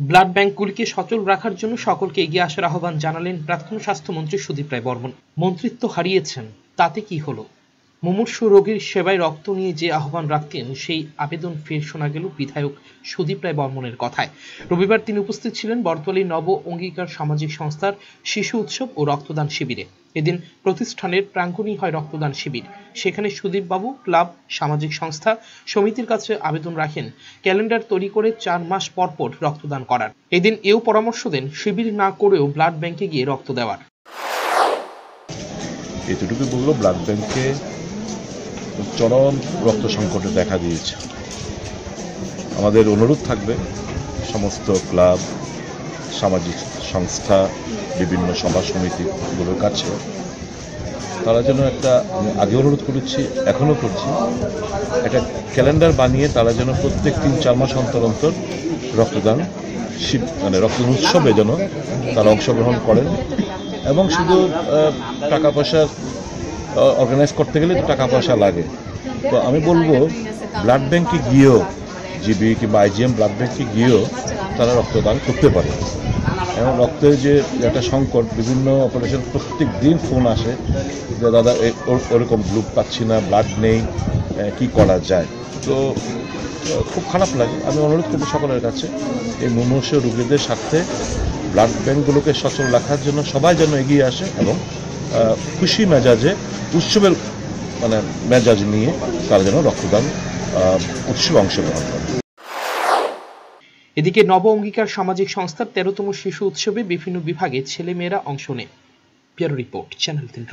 Blood ব্যাংকগুলিকে সচল রাখার জন্য সকলকে এগিয়ে আসার আহ্বান জানালেন প্রাক্তন স্বাস্থ্যমন্ত্রী সুদীপ রায় বর্মন। মন্ত্রিত্ব হারিয়েছেন, তাতে কি হলো? মুমূর্ষু রোগীর সেবায় রক্ত নিয়ে যে আহ্বান রাখতেন, সেই আবেদন ফের শোনা গেল বিধায়ক সুদীপ রায় বর্মনের কথায়। রবিবার তিনি উপস্থিত ছিলেন বর্তমালী নব অঙ্গীকার সামাজিক সংস্থার শিশু উৎসব ও রক্তদান শিবিরে। এদিন প্রতিষ্ঠানের প্রাঙ্গণেই হয় রক্তদান শিবির। সেখানে সুদীপ বাবু ক্লাব, সামাজিক সংস্থা, সমিতির কাছে আবেদন রাখেন। ক্যালেন্ডার তৈরি করে চার মাস পর পর রক্তদান করার। এদিন এও পরামর্শ দেন, শিবির না করেও ব্লাড ব্যাংকে গিয়ে রক্ত দেওয়ার। এতটুকু বলল, ব্লাড ব্যাংকে চরম রক্ত সংকটে দেখা দিয়েছে। আমাদের অনুরোধ থাকবে সমস্ত ক্লাব, সামাজিক সংস্থা, বিভিন্ন সভা সমিতিগুলোর কাছে। তারা যেন একটা, আমি আগে অনুরোধ করেছি, এখনও করছি। একটা ক্যালেন্ডার বানিয়ে তারা যেন প্রত্যেক তিন, চার মাস অন্তর অন্তর রক্তদান শিব মানে রক্তদান উৎসবে যেন তারা অংশগ্রহণ করেন। এবং শুধু টাকা পয়সা অর্গানাইজ করতে গেলে তো টাকা পয়সা লাগে। তো আমি বলব ব্লাড ব্যাংকে গিয়েও জিবি কিংবা আইজিএম ব্লাড ব্যাংকে গিয়েও তারা রক্তদান করতে পারে। এবং রক্তের যে একটা সংকট, বিভিন্ন অপারেশন প্রত্যেক দিন ফোন আসে যে, দাদা ওরকম গ্লুক পাচ্ছি না ব্লাড নেই কি করা যায়? তো খুব খারাপ লাগে। আমি অনুরোধ করব সকলের কাছে, এই মুমূর্ষ রোগীদের স্বার্থে ব্লাড ব্যাঙ্কগুলোকে সচল রাখার জন্য সবাই যেন এগিয়ে আসে এবং খুশি মেজাজে, উৎসবের মানে মেজাজ নিয়ে তারা যেন রক্তদান উৎসবে অংশগ্রহণ করে। এদিকে নব অঙ্গীকার সামাজিক সংস্থার তেরোতম শিশু উৎসবে বিভিন্ন বিভাগে ছেলেমেয়েরা অংশ নেয়। রিপোর্ট, চ্যানেল তিন